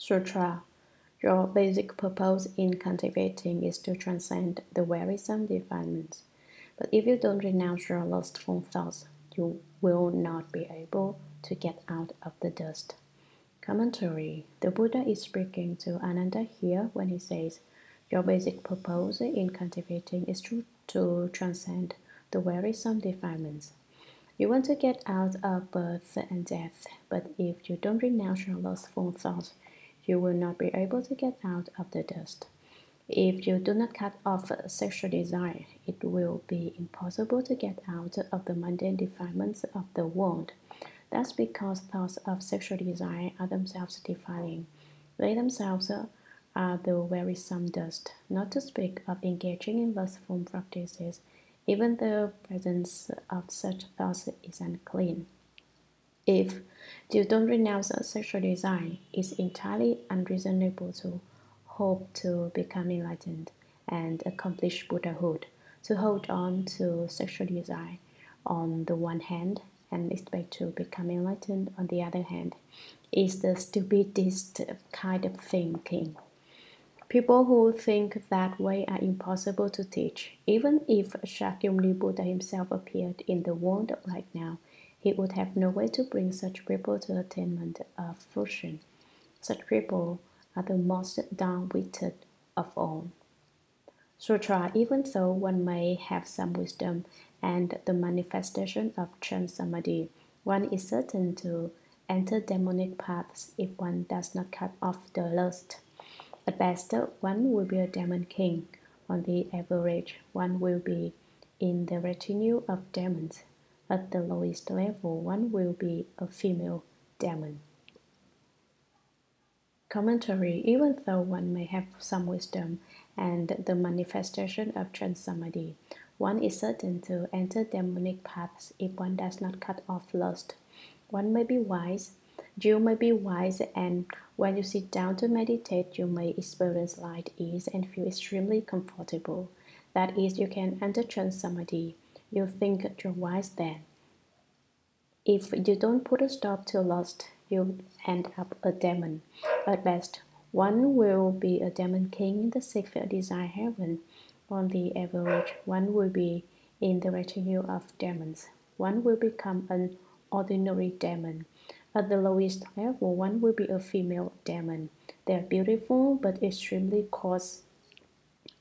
Sutra. Your basic purpose in cultivating is to transcend the wearisome defilements. But if you don't renounce your lustful thoughts, you will not be able to get out of the dust. Commentary The Buddha is speaking to Ananda here when he says, Your basic purpose in cultivating is to, to transcend the wearisome defilements. You want to get out of birth and death, but if you don't renounce your lustful thoughts, you will not be able to get out of the dust. If you do not cut off sexual desire, it will be impossible to get out of the mundane defilements of the world. That's because thoughts of sexual desire are themselves defiling. They themselves are the wearisome dust, not to speak of engaging in lustful practices. Even the presence of such thoughts is unclean. If you don't renounce sexual desire, it's entirely unreasonable to hope to become enlightened and accomplish Buddhahood. To hold on to sexual desire on the one hand and expect to become enlightened on the other hand is the stupidest kind of thinking. People who think that way are impossible to teach. Even if Shakyamuni Buddha himself appeared in the world right now, he would have no way to bring such people to attainment of fruition. Such people are the most down-witted of all. Sutra, even though one may have some wisdom and the manifestation of Chan Samadhi, one is certain to enter demonic paths if one does not cut off the lust. At best, one will be a demon king. On the average, one will be in the retinue of demons. At the lowest level, one will be a female demon. Commentary Even though one may have some wisdom and the manifestation of Chan Samadhi, one is certain to enter demonic paths if one does not cut off lust. One may be wise, you may be wise, and when you sit down to meditate, you may experience light ease and feel extremely comfortable. That is, you can enter Chan Samadhi you think you're wise then. If you don't put a stop to lust, you'll end up a demon. At best, one will be a demon king in the sixth desire heaven. On the average, one will be in the retinue of demons. One will become an ordinary demon. At the lowest level, one will be a female demon. They are beautiful but extremely coarse.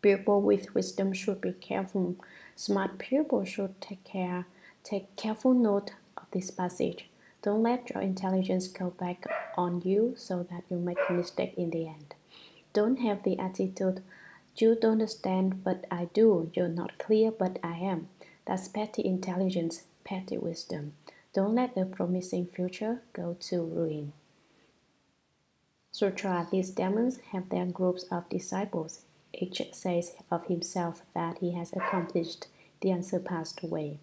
People with wisdom should be careful Smart people should take care, take careful note of this passage. Don't let your intelligence go back on you so that you make a mistake in the end. Don't have the attitude, you don't understand, but I do. You're not clear, but I am. That's petty intelligence, petty wisdom. Don't let the promising future go to ruin. Sutra These demons have their groups of disciples each says of himself that he has accomplished the unsurpassed way.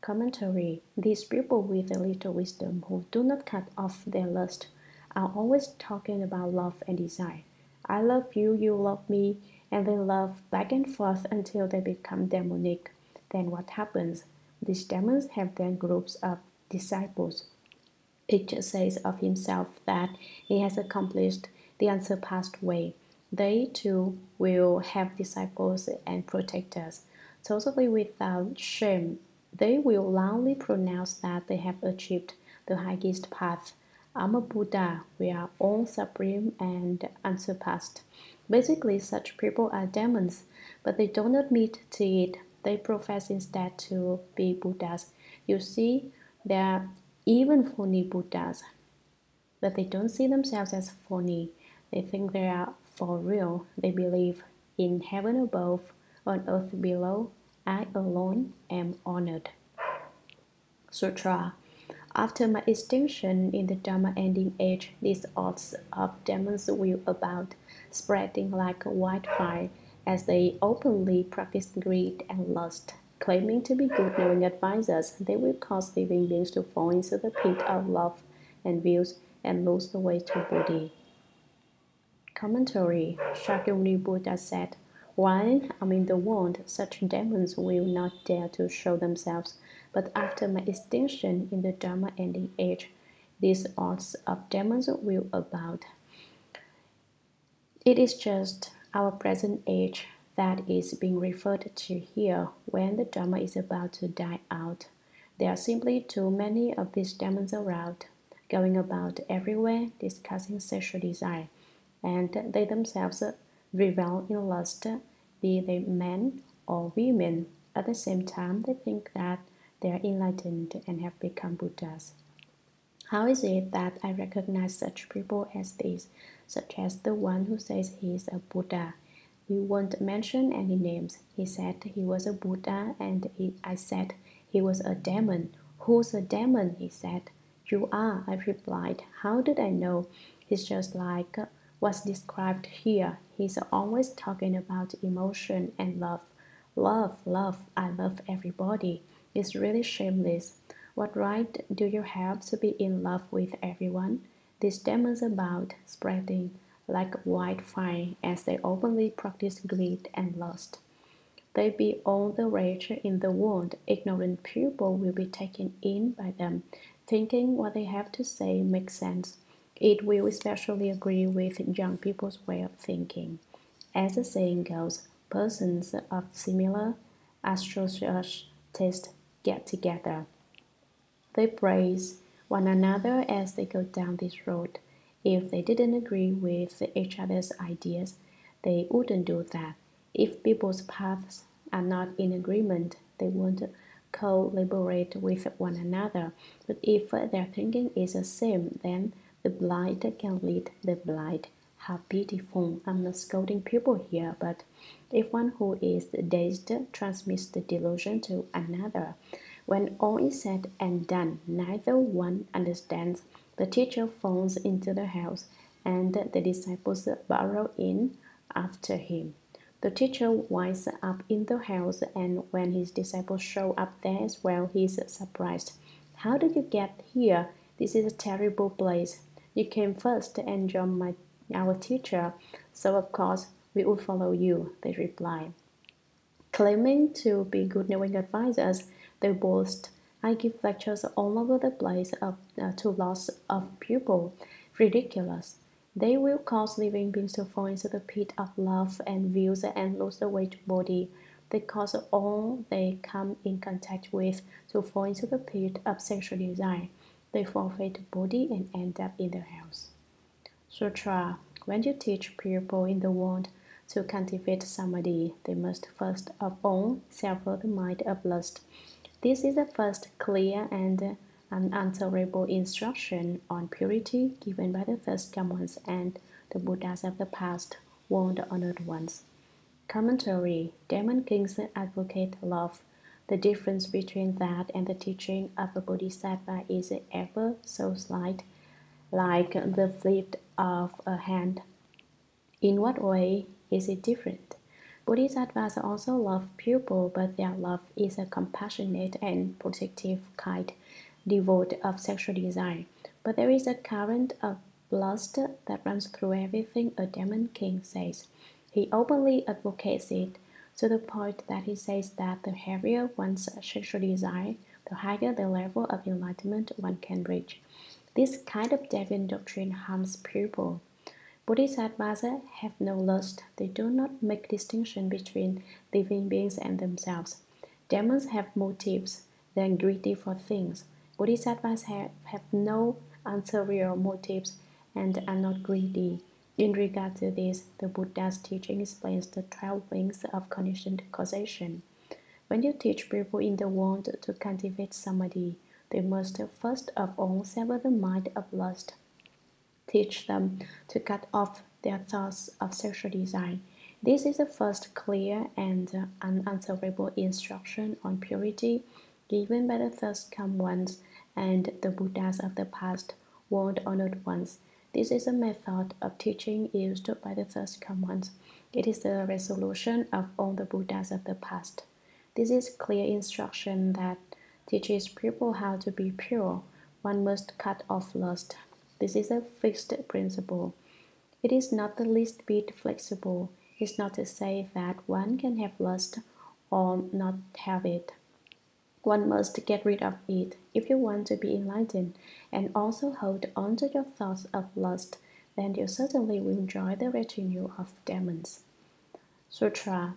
Commentary These people with a little wisdom who do not cut off their lust are always talking about love and desire. I love you, you love me, and they love back and forth until they become demonic. Then what happens? These demons have their groups of disciples. Each says of himself that he has accomplished the unsurpassed way. They too will have disciples and protectors. Totally without shame, they will loudly pronounce that they have achieved the highest path. I'm a Buddha. We are all supreme and unsurpassed. Basically, such people are demons, but they don't admit to it. They profess instead to be Buddhas. You see, they are even phony Buddhas, but they don't see themselves as phony. They think they are for real, they believe in heaven above, on earth below, I alone am honored. Sutra After my extinction in the Dharma ending age, these odds of demons will abound, spreading like a wildfire as they openly practice greed and lust. Claiming to be good knowing advisors, they will cause living beings to fall into the pit of love and views and lose the way to Bodhi. Commentary Shakyamuni Buddha said, While I'm in the world, such demons will not dare to show themselves, but after my extinction in the Dharma ending age, these odds of demons will abound. It is just our present age that is being referred to here when the Dharma is about to die out. There are simply too many of these demons around, going about everywhere discussing sexual desire, and they themselves revel in lust, be they men or women. At the same time, they think that they are enlightened and have become Buddhas. How is it that I recognize such people as these, such as the one who says he is a Buddha? We won't mention any names. He said he was a Buddha, and he, I said he was a demon. Who's a demon? He said. You are, I replied. How did I know? He's just like what's described here. He's always talking about emotion and love. Love, love, I love everybody. It's really shameless. What right do you have to be in love with everyone? This demons about spreading like wildfire as they openly practice greed and lust. They be all the rage in the world. Ignorant people will be taken in by them, thinking what they have to say makes sense. It will especially agree with young people's way of thinking. As the saying goes, persons of similar atrocious taste get together. They praise one another as they go down this road. If they didn't agree with each other's ideas, they wouldn't do that. If people's paths are not in agreement, they won't collaborate with one another. But if their thinking is the same, then the blind can lead the blind. How beautiful! I'm not scolding people here, but if one who is dazed transmits the delusion to another, when all is said and done, neither one understands. The teacher falls into the house, and the disciples burrow in after him. The teacher winds up in the house, and when his disciples show up there as well, he is surprised. How did you get here? This is a terrible place. You came first, and you're my, our teacher, so of course we will follow you, they replied. Claiming to be good knowing advisors, they boast, I give lectures all over the place of, uh, to lots of people. Ridiculous. They will cause living beings to fall into the pit of love and views and lose the to Bodhi. They cause all they come in contact with to fall into the pit of sexual desire. They forfeit the body and end up in the house. Sutra. When you teach people in the world to cultivate samadhi, they must first of all sever the mind of lust this is the first clear and unanswerable instruction on purity given by the first come ones and the Buddhas of the past, world honored ones. Commentary Demon Kings advocate love. The difference between that and the teaching of a bodhisattva is ever so slight, like the flip of a hand. In what way is it different? Bodhisattvas also love people, but their love is a compassionate and protective kind, devoid of sexual desire. But there is a current of lust that runs through everything a demon king says. He openly advocates it to the point that he says that the heavier one's sexual desire, the higher the level of enlightenment one can reach. This kind of deviant doctrine harms people. Bodhisattvas have no lust. They do not make distinction between living beings and themselves. Demons have motives. They are greedy for things. Bodhisattvas have, have no ulterior motives and are not greedy. In regard to this, the Buddha's teaching explains the 12 links of conditioned causation. When you teach people in the world to cultivate samadhi, they must first of all sever the mind of lust teach them to cut off their thoughts of sexual desire. This is the first clear and unanswerable instruction on purity given by the first come ones and the Buddhas of the past, world honored ones. This is a method of teaching used by the first come ones. It is the resolution of all the Buddhas of the past. This is clear instruction that teaches people how to be pure. One must cut off lust, this is a fixed principle. It is not the least bit flexible. It's not to say that one can have lust or not have it. One must get rid of it if you want to be enlightened and also hold on to your thoughts of lust. then you certainly will enjoy the retinue of demons. Sutra.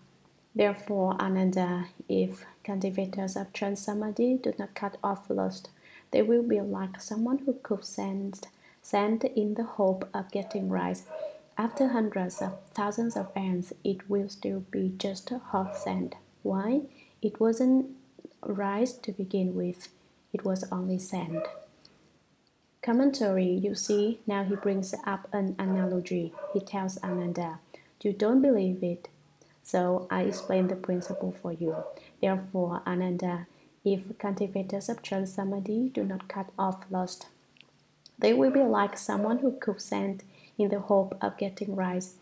Therefore, Ananda, if cultivators of Chan Samadhi do not cut off lust, they will be like someone who cooks sand, sand in the hope of getting rice. After hundreds of thousands of ants, it will still be just hot sand. Why? It wasn't rice to begin with, it was only sand. Commentary, you see, now he brings up an analogy. He tells Ananda, You don't believe it. So I explain the principle for you. Therefore, Ananda, if cultivators of Chan Samadhi do not cut off lust, they will be like someone who cooks sand in the hope of getting rice.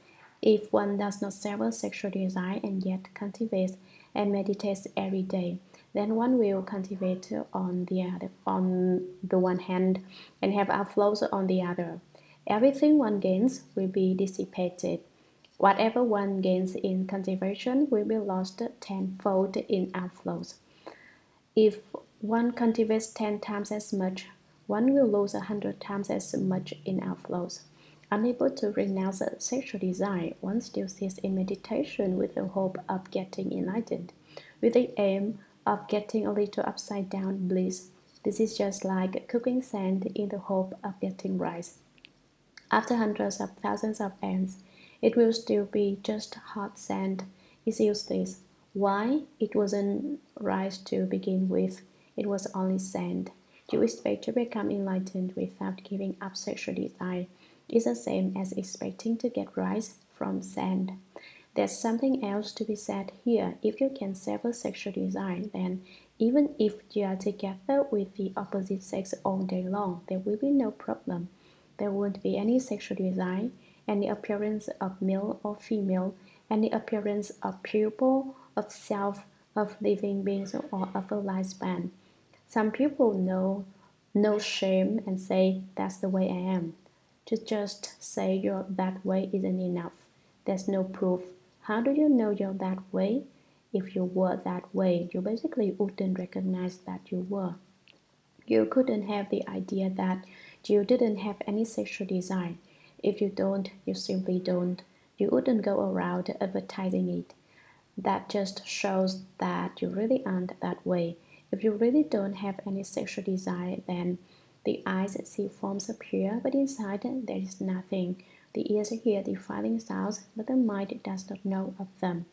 If one does not sever sexual desire and yet cultivates and meditates every day, then one will cultivate on the other, on the one hand and have outflows on the other. Everything one gains will be dissipated. Whatever one gains in cultivation will be lost tenfold in outflows. If one cultivates ten times as much, one will lose a hundred times as much in outflows. Unable to renounce sexual desire, one still sits in meditation with the hope of getting enlightened, with the aim of getting a little upside down bliss. This is just like cooking sand in the hope of getting rice. After hundreds of thousands of ants, it will still be just hot sand. It's useless. Why? It wasn't rice to begin with. It was only sand. To expect to become enlightened without giving up sexual desire is the same as expecting to get rice from sand. There's something else to be said here. If you can sever sexual desire, then even if you are together with the opposite sex all day long, there will be no problem. There won't be any sexual desire, any appearance of male or female, any appearance of pupil, of self, of living beings, or of a lifespan. Some people know no shame and say that's the way I am. To just say you're that way isn't enough. There's no proof how do you know you're that way? If you were that way, you basically wouldn't recognize that you were. You couldn't have the idea that you didn't have any sexual desire. If you don't, you simply don't. You wouldn't go around advertising it. That just shows that you really aren't that way. If you really don't have any sexual desire, then the eyes see forms appear, but inside there is nothing. The ears hear defiling sounds, but the mind does not know of them.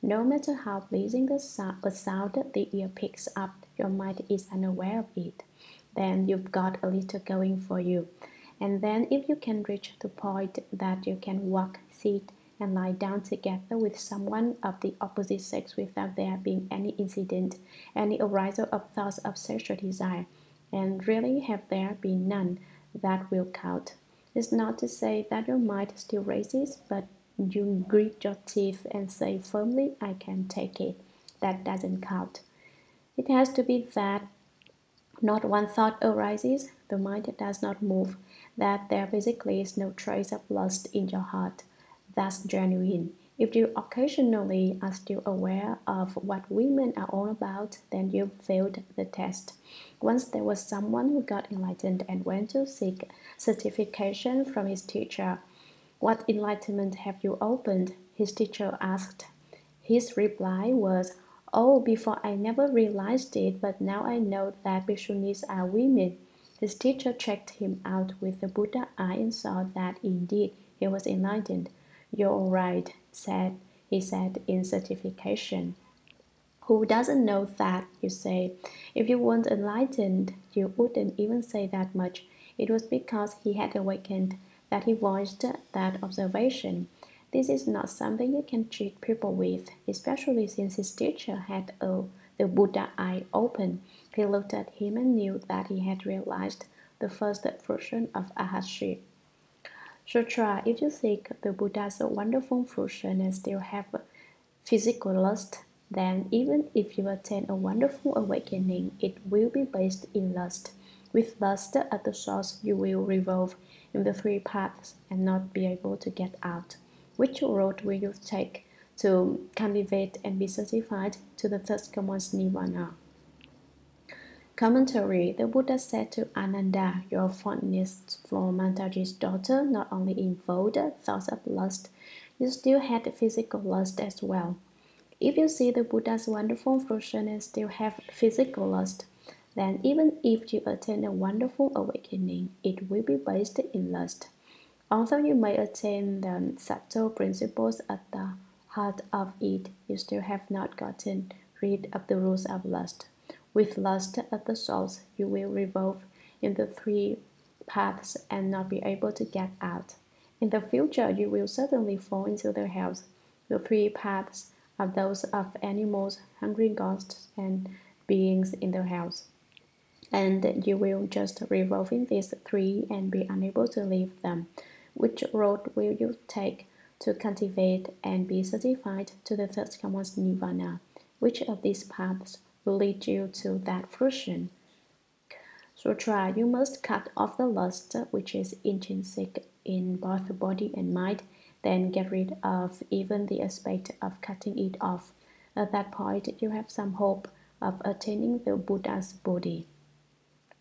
No matter how pleasing the sound, sound the ear picks up, your mind is unaware of it. Then you've got a little going for you. And then, if you can reach the point that you can walk, sit, and lie down together with someone of the opposite sex without there being any incident, any arisal of thoughts of sexual desire, and really have there been none, that will count. It's not to say that your mind still races, but you grit your teeth and say firmly, I can take it. That doesn't count. It has to be that not one thought arises, the mind does not move, that there basically is no trace of lust in your heart. That's genuine. If you occasionally are still aware of what women are all about, then you've failed the test. Once there was someone who got enlightened and went to seek certification from his teacher. What enlightenment have you opened? His teacher asked. His reply was, Oh, before I never realized it, but now I know that Bhikshunis are women. His teacher checked him out with the Buddha eye and saw that indeed he was enlightened. You're all right, said he said in certification. Who doesn't know that? You say. If you weren't enlightened, you wouldn't even say that much. It was because he had awakened that he voiced that observation. This is not something you can treat people with, especially since his teacher had a, the Buddha eye open. He looked at him and knew that he had realized the first fruition of Arhatship. Sutra, if you seek the Buddha's wonderful fruition and still have physical lust, then even if you attain a wonderful awakening, it will be based in lust. With lust at the source, you will revolve in the three paths and not be able to get out. Which road will you take to cultivate and be certified to the third commons nirvana? Commentary The Buddha said to Ananda, Your fondness for Matangi's daughter not only involved thoughts of lust, you still had physical lust as well. If you see the Buddha's wonderful fruition and still have physical lust, then even if you attain a wonderful awakening, it will be based in lust. Although you may attain the subtle principles at the heart of it, you still have not gotten rid of the rules of lust. With lust at the source, you will revolve in the three paths and not be able to get out. In the future, you will certainly fall into the hells. The three paths are those of animals, hungry ghosts, and beings in the hells. And you will just revolve in these three and be unable to leave them. Which road will you take to cultivate and be certified to the Thus Come One's nirvana? Which of these paths lead you to that fruition. Sutra, you must cut off the lust which is intrinsic in both body and mind, then get rid of even the aspect of cutting it off. At that point, you have some hope of attaining the Buddha's body.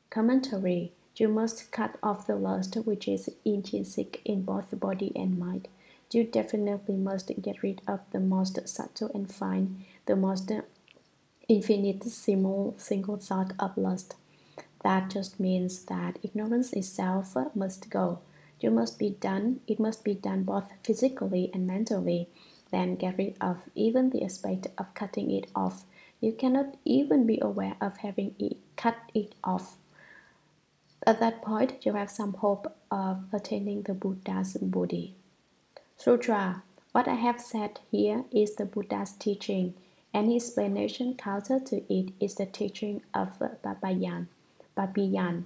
Commentary You must cut off the lust which is intrinsic in both body and mind. You definitely must get rid of the most subtle and fine, the most infinitesimal single thought of lust. That just means that ignorance itself must go. You must be done, it must be done both physically and mentally. Then get rid of even the aspect of cutting it off. You cannot even be aware of having it, cut it off. At that point, you have some hope of attaining the Buddha's body. Sutra What I have said here is the Buddha's teaching. Any explanation counter to it is the teaching of Papiyan. Papiyan.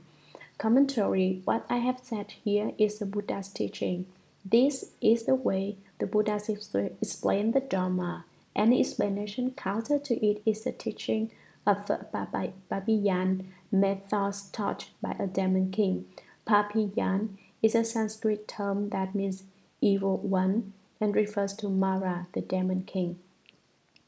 Commentary What I have said here is the Buddha's teaching. This is the way the Buddhas explain the Dharma. Any explanation counter to it is the teaching of Papiyan methods taught by a demon king. Papiyan is a Sanskrit term that means evil one and refers to Mara, the demon king.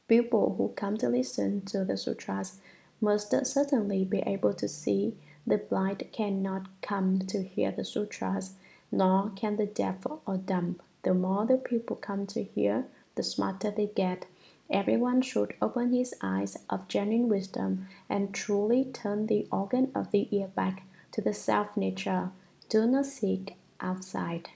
People who come to listen to the sutras must certainly be able to see. The blind cannot come to hear the sutras, nor can the deaf or dumb. The more the people come to hear, the smarter they get. Everyone should open his eyes of genuine wisdom and truly turn the organ of the ear back to the self nature. Do not seek outside.